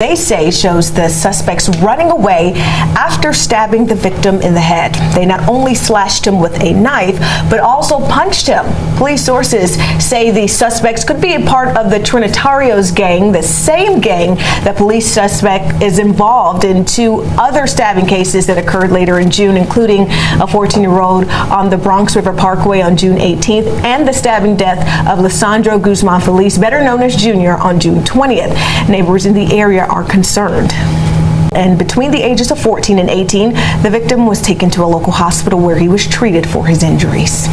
they say shows the suspects running away after stabbing the victim in the head. They not only slashed him with a knife, but also punched him. Police sources say the suspects could be a part of the Trinitarios gang, the same gang that police suspect is involved in two other stabbing cases that occurred later in June, including a 14-year-old on the Bronx River Parkway on June 18th and the stabbing death of Lesandro Guzman Feliz, better known as Junior, on June 20th. Neighbors in the area are concerned. And between the ages of 14 and 18, the victim was taken to a local hospital where he was treated for his injuries.